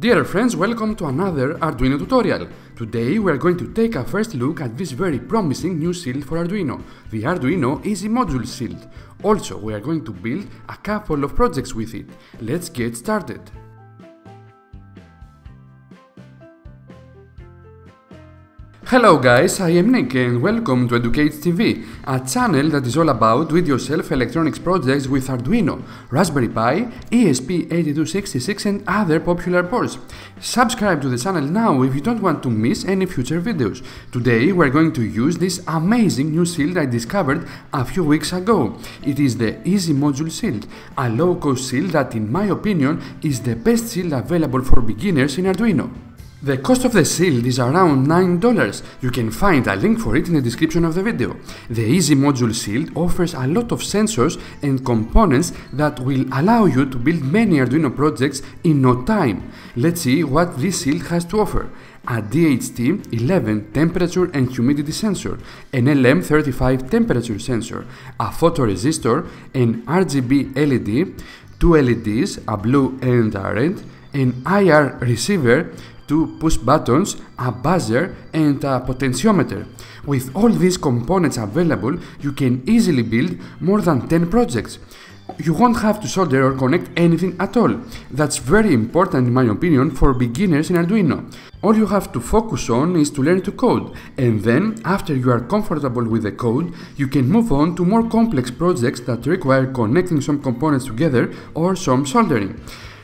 Dear friends, welcome to another Arduino tutorial. Today we are going to take a first look at this very promising new shield for Arduino, the Arduino Easy Module Shield. Also, we are going to build a couple of projects with it. Let's get started. Hello guys, I am Nick and welcome to educ8s.tv, a channel that is all about do-it-yourself electronics projects with Arduino, Raspberry Pi, ESP8266 and other popular boards. Subscribe to the channel now if you don't want to miss any future videos. Today we are going to use this amazing new shield I discovered a few weeks ago. It is the Easy Module Shield, a low-cost shield that in my opinion is the best shield available for beginners in Arduino. The cost of the shield is around $9. You can find a link for it in the description of the video. The Easy Module Shield offers a lot of sensors and components that will allow you to build many Arduino projects in no time. Let's see what this shield has to offer. A DHT11 temperature and humidity sensor, an LM35 temperature sensor, a photoresistor, an RGB LED, two LEDs, a blue and a red, an IR receiver, two push buttons, a buzzer and a potentiometer. With all these components available, you can easily build more than 10 projects. You won't have to solder or connect anything at all. That's very important in my opinion for beginners in Arduino. All you have to focus on is to learn to code, and then, after you are comfortable with the code, you can move on to more complex projects that require connecting some components together or some soldering.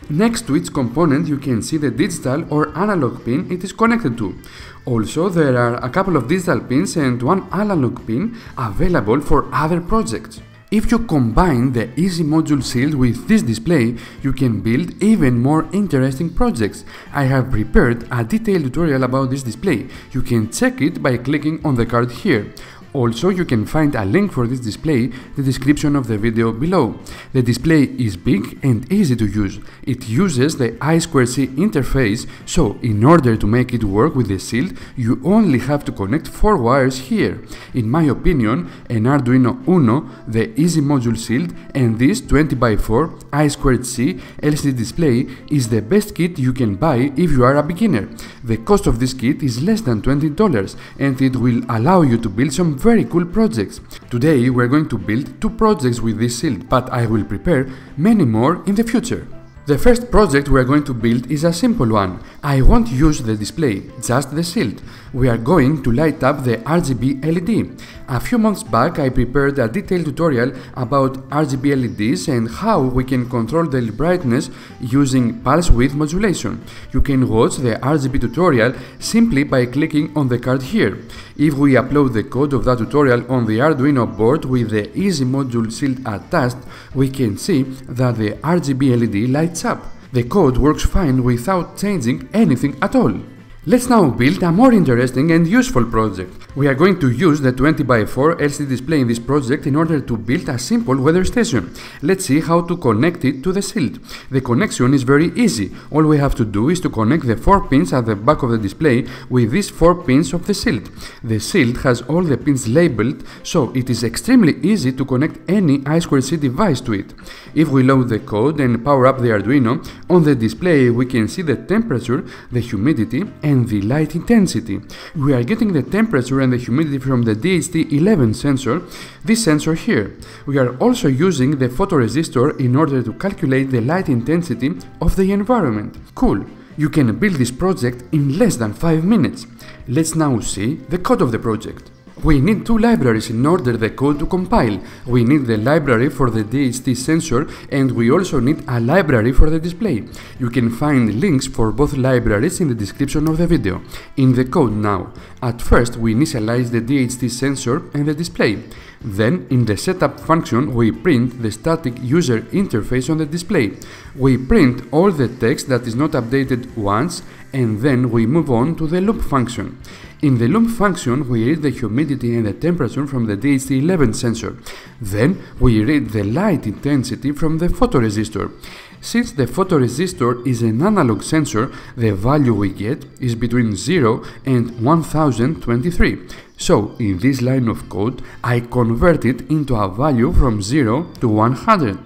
Next to each component you can see the digital or analog pin it is connected to. Also there are a couple of digital pins and one analog pin available for other projects. If you combine the Easy Module Shield with this display, you can build even more interesting projects. I have prepared a detailed tutorial about this display. You can check it by clicking on the card here. Also, you can find a link for this display in the description of the video below. The display is big and easy to use. It uses the I2C interface, so in order to make it work with the shield, you only have to connect 4 wires here. In my opinion, an Arduino Uno, the Easy Module Shield, and this 20x4 I2C LCD display is the best kit you can buy if you are a beginner. The cost of this kit is less than $20 and it will allow you to build some very cool projects. Today we're going to build two projects with this shield, but I will prepare many more in the future. The first project we are going to build is a simple one. I won't use the display, just the shield. We are going to light up the RGB LED. A few months back I prepared a detailed tutorial about RGB LEDs and how we can control the brightness using pulse width modulation. You can watch the RGB tutorial simply by clicking on the card here. If we upload the code of that tutorial on the Arduino board with the Easy Module Shield attached, we can see that the RGB LED lights up. The code works fine without changing anything at all. Let's now build a more interesting and useful project. We are going to use the 20x4 LCD display in this project in order to build a simple weather station. Let's see how to connect it to the shield. The connection is very easy. All we have to do is to connect the 4 pins at the back of the display with these 4 pins of the shield. The shield has all the pins labeled, so it is extremely easy to connect any I2C device to it. If we load the code and power up the Arduino, on the display we can see the temperature, the humidity and and the light intensity. We are getting the temperature and the humidity from the DHT11 sensor, this sensor here. We are also using the photoresistor in order to calculate the light intensity of the environment. Cool! You can build this project in less than 5 minutes. Let's now see the code of the project. We need two libraries in order the code to compile. We need the library for the DHT sensor and we also need a library for the display. You can find links for both libraries in the description of the video. In the code now, at first we initialize the DHT sensor and the display. Then, in the setup function, we print the static user interface on the display. We print all the text that is not updated once and then we move on to the loop function. In the loop function, we read the humidity and the temperature from the DHT11 sensor. Then we read the light intensity from the photoresistor. Since the photoresistor is an analog sensor, the value we get is between 0 and 1023. So in this line of code, I convert it into a value from 0 to 100.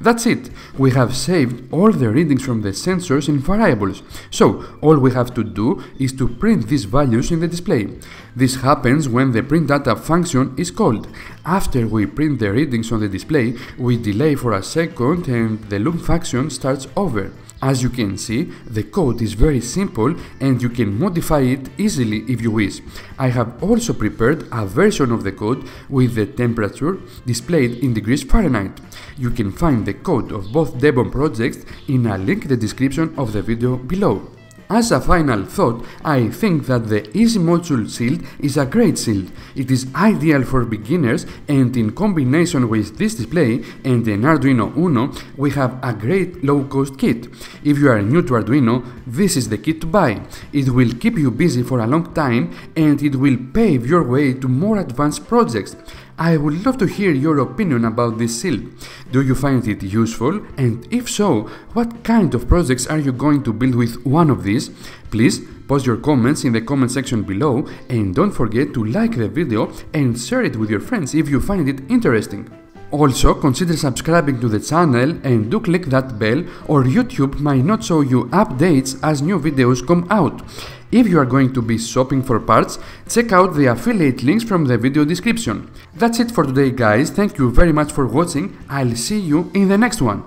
That's it. We have saved all the readings from the sensors in variables. So all we have to do is to print these values in the display. This happens when the print data function is called. After we print the readings on the display, we delay for a second and the loop function starts over. As you can see, the code is very simple and you can modify it easily if you wish. I have also prepared a version of the code with the temperature displayed in degrees Fahrenheit. You can find the code of both Debon projects in a link in the description of the video below. As a final thought, I think that the Easy Module Shield is a great shield. It is ideal for beginners and in combination with this display and an Arduino Uno, we have a great low-cost kit. If you are new to Arduino, this is the kit to buy. It will keep you busy for a long time and it will pave your way to more advanced projects. I would love to hear your opinion about this shield. Do you find it useful? And if so, what kind of projects are you going to build with one of these? Please post your comments in the comment section below and don't forget to like the video and share it with your friends if you find it interesting. Also, consider subscribing to the channel and do click that bell or YouTube might not show you updates as new videos come out. If you are going to be shopping for parts, check out the affiliate links from the video description. That's it for today guys, thank you very much for watching, I'll see you in the next one.